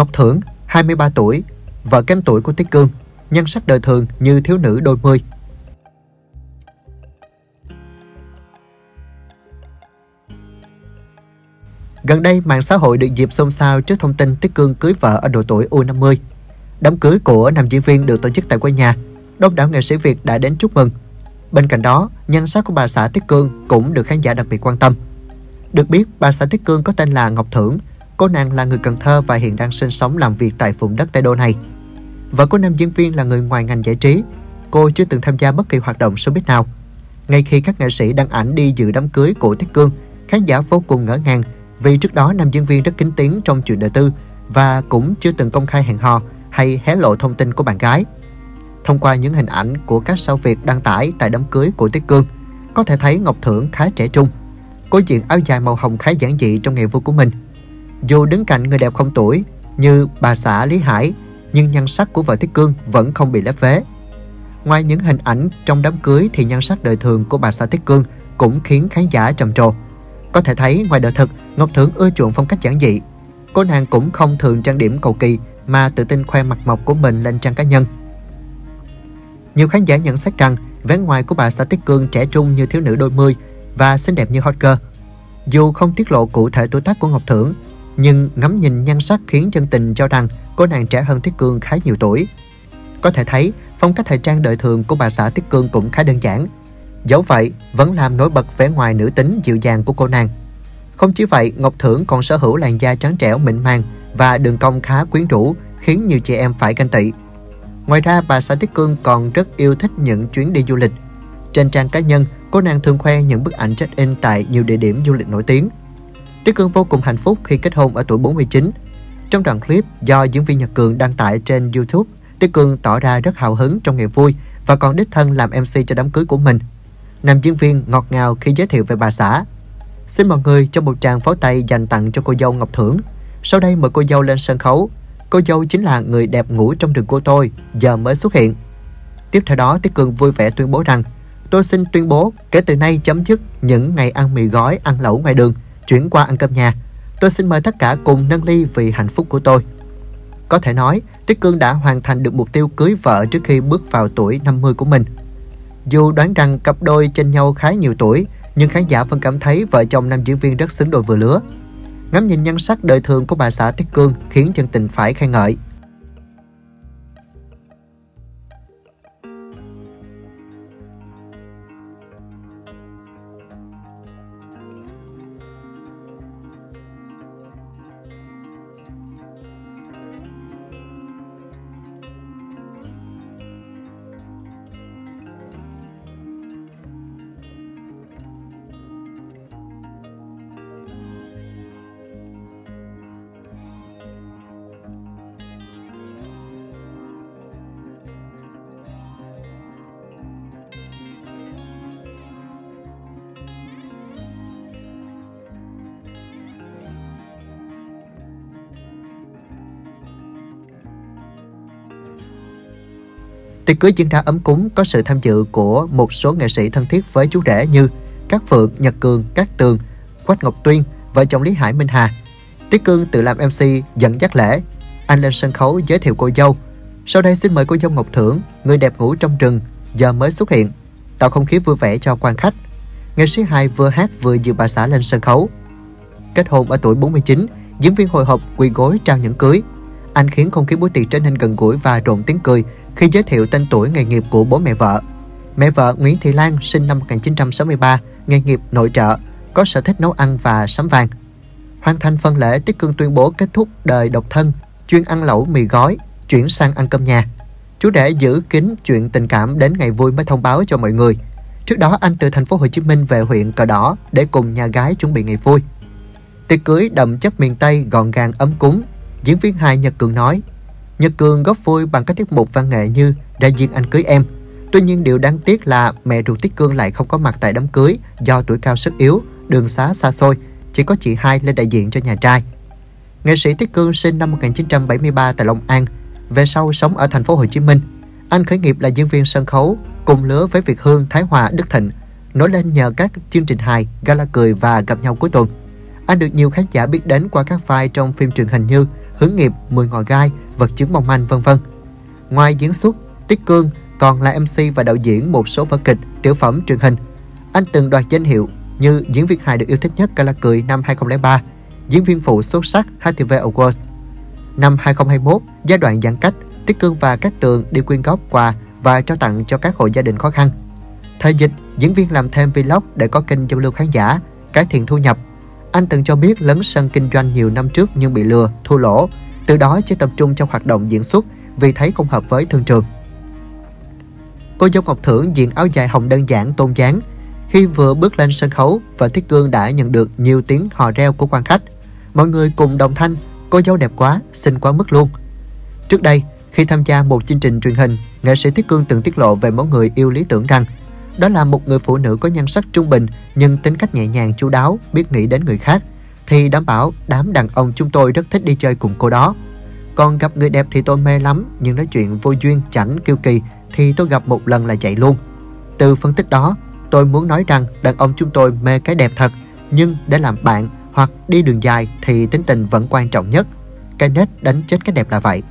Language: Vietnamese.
Ngọc Thưởng, 23 tuổi, vợ kém tuổi của Tiết Cương, nhan sắc đời thường như thiếu nữ đôi mươi. Gần đây, mạng xã hội được dịp xôn xao trước thông tin Tiết Cương cưới vợ ở độ tuổi U50. Đám cưới của nam diễn viên được tổ chức tại quê nhà. Đông đảo nghệ sĩ Việt đã đến chúc mừng. Bên cạnh đó, nhan sắc của bà xã Tiết Cương cũng được khán giả đặc biệt quan tâm. Được biết, bà xã Tiết Cương có tên là Ngọc Thưởng. Cô nàng là người Cần Thơ và hiện đang sinh sống làm việc tại vùng đất Tây Đô này. Vợ của nam diễn viên là người ngoài ngành giải trí. Cô chưa từng tham gia bất kỳ hoạt động showbiz nào. Ngay khi các nghệ sĩ đăng ảnh đi dự đám cưới của Tiết Cương, khán giả vô cùng ngỡ ngàng vì trước đó nam diễn viên rất kín tiếng trong chuyện đời tư và cũng chưa từng công khai hẹn hò hay hé lộ thông tin của bạn gái. Thông qua những hình ảnh của các sao Việt đăng tải tại đám cưới của Tiết Cương, có thể thấy Ngọc Thưởng khá trẻ trung. Cô diện áo dài màu hồng khá giản dị trong ngày vui của mình. Dù đứng cạnh người đẹp không tuổi như bà xã Lý Hải, nhưng nhan sắc của vợ thích Cương vẫn không bị lép vế. Ngoài những hình ảnh trong đám cưới thì nhan sắc đời thường của bà xã thích Cương cũng khiến khán giả trầm trồ. Có thể thấy ngoài đời thực, Ngọc Thưởng ưa chuộng phong cách giản dị. Cô nàng cũng không thường trang điểm cầu kỳ mà tự tin khoe mặt mộc của mình lên trang cá nhân. Nhiều khán giả nhận xét rằng vẻ ngoài của bà xã Tiết Cương trẻ trung như thiếu nữ đôi mươi và xinh đẹp như hot girl. Dù không tiết lộ cụ thể tuổi tác của Ngọc Thưởng, nhưng ngắm nhìn nhan sắc khiến chân tình cho rằng cô nàng trẻ hơn Tiết Cương khá nhiều tuổi. Có thể thấy, phong cách thời trang đời thường của bà xã Tiết Cương cũng khá đơn giản. Dẫu vậy, vẫn làm nổi bật vẻ ngoài nữ tính dịu dàng của cô nàng. Không chỉ vậy, Ngọc Thưởng còn sở hữu làn da trắng trẻo mịn màng và đường cong khá quyến rũ, khiến nhiều chị em phải ganh tị. Ngoài ra, bà xã Tiết Cương còn rất yêu thích những chuyến đi du lịch. Trên trang cá nhân, cô nàng thường khoe những bức ảnh check-in tại nhiều địa điểm du lịch nổi tiếng. Tiết Cương vô cùng hạnh phúc khi kết hôn ở tuổi 49. Trong đoạn clip do diễn viên Nhật Cường đăng tải trên YouTube, Tiết Cương tỏ ra rất hào hứng trong ngày vui và còn đích thân làm MC cho đám cưới của mình. Nam diễn viên ngọt ngào khi giới thiệu về bà xã. Xin mọi người cho một tràng pháo tay dành tặng cho cô dâu Ngọc Thưởng. Sau đây mời cô dâu lên sân khấu. Cô dâu chính là người đẹp ngủ trong rừng của tôi, giờ mới xuất hiện. Tiếp theo đó, Tiết Cường vui vẻ tuyên bố rằng Tôi xin tuyên bố kể từ nay chấm dứt những ngày ăn mì gói, ăn lẩu ngoài đường, chuyển qua ăn cơm nhà. Tôi xin mời tất cả cùng nâng ly vì hạnh phúc của tôi. Có thể nói, Tiết Cương đã hoàn thành được mục tiêu cưới vợ trước khi bước vào tuổi 50 của mình. Dù đoán rằng cặp đôi trên nhau khá nhiều tuổi, nhưng khán giả vẫn cảm thấy vợ chồng nam diễn viên rất xứng đôi vừa lứa. Ngắm nhìn nhan sắc đời thường của bà xã Tiết Cương khiến chân tình phải khen ngợi. Tiệc cưới diễn ra ấm cúng có sự tham dự của một số nghệ sĩ thân thiết với chú rể như Cát Phượng, Nhật Cường, Cát Tường, Quách Ngọc Tuyên, vợ chồng Lý Hải Minh Hà. Tiết Cương tự làm MC dẫn dắt lễ. Anh lên sân khấu giới thiệu cô dâu. Sau đây xin mời cô dâu Ngọc Thưởng, người đẹp ngủ trong rừng, giờ mới xuất hiện, tạo không khí vui vẻ cho quan khách. Nghệ sĩ hai vừa hát vừa dự bà xã lên sân khấu. Kết hôn ở tuổi 49, diễn viên hồi hộp quỳ gối trao nhẫn cưới. Anh khiến không khí buổi tiệc trở nên gần gũi và rộn tiếng cười khi giới thiệu tên tuổi nghề nghiệp của bố mẹ vợ. Mẹ vợ Nguyễn Thị Lan sinh năm 1963, nghề nghiệp nội trợ, có sở thích nấu ăn và sắm vàng. Hoàn thành phần lễ, Tiết Cương tuyên bố kết thúc đời độc thân, chuyên ăn lẩu mì gói, chuyển sang ăn cơm nhà. Chú rể giữ kín chuyện tình cảm đến ngày vui mới thông báo cho mọi người. Trước đó anh từ thành phố Hồ Chí Minh về huyện Cờ Đỏ để cùng nhà gái chuẩn bị ngày vui. Tiệc cưới đậm chất miền Tây gọn gàng ấm cúng. Diễn viên hài Nhật Cường nói, Nhật Cường góp vui bằng các tiết mục văn nghệ như đại diện anh cưới em. Tuy nhiên điều đáng tiếc là mẹ ruột Tiết Cương lại không có mặt tại đám cưới do tuổi cao sức yếu, đường xá xa xôi, chỉ có chị hai lên đại diện cho nhà trai. Nghệ sĩ Tiết Cương sinh năm 1973 tại Long An, về sau sống ở thành phố Hồ Chí Minh. Anh khởi nghiệp là diễn viên sân khấu, cùng lứa với Việt Hương, Thái Hòa, Đức Thịnh, nổi lên nhờ các chương trình hài, gala cười và gặp nhau cuối tuần. Anh được nhiều khán giả biết đến qua các vai trong phim truyền hình như hướng nghiệp, mùi ngòi gai, vật chứng mong manh vân vân. Ngoài diễn xuất, Tiết Cương còn là MC và đạo diễn một số vở kịch, tiểu phẩm truyền hình. Anh từng đoạt danh hiệu như diễn viên hài được yêu thích nhất Gala Cười năm 2003, diễn viên phụ xuất sắc HTV Awards. Năm 2021, giai đoạn giãn cách, Tiết Cương và các tường đi quyên góp quà và trao tặng cho các hộ gia đình khó khăn. Thời dịch, diễn viên làm thêm vlog để có kênh giao lưu khán giả, cải thiện thu nhập. Anh từng cho biết lấn sân kinh doanh nhiều năm trước nhưng bị lừa, thua lỗ. Từ đó chỉ tập trung trong hoạt động diễn xuất vì thấy không hợp với thương trường. Cô dâu Ngọc Thưởng diện áo dài hồng đơn giản tôn dáng. Khi vừa bước lên sân khấu, và Thiết Cương đã nhận được nhiều tiếng hò reo của quan khách. Mọi người cùng đồng thanh, cô dâu đẹp quá, xinh quá mức luôn. Trước đây, khi tham gia một chương trình truyền hình, nghệ sĩ Thiết Cương từng tiết lộ về mẫu người yêu lý tưởng rằng đó là một người phụ nữ có nhan sắc trung bình nhưng tính cách nhẹ nhàng chu đáo, biết nghĩ đến người khác thì đảm bảo đám đàn ông chúng tôi rất thích đi chơi cùng cô đó. Còn gặp người đẹp thì tôi mê lắm, nhưng nói chuyện vô duyên, chảnh, kiêu kỳ thì tôi gặp một lần là chạy luôn. Từ phân tích đó, tôi muốn nói rằng đàn ông chúng tôi mê cái đẹp thật, nhưng để làm bạn hoặc đi đường dài thì tính tình vẫn quan trọng nhất. Cái nết đánh chết cái đẹp là vậy.